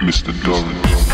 Mr. Darling.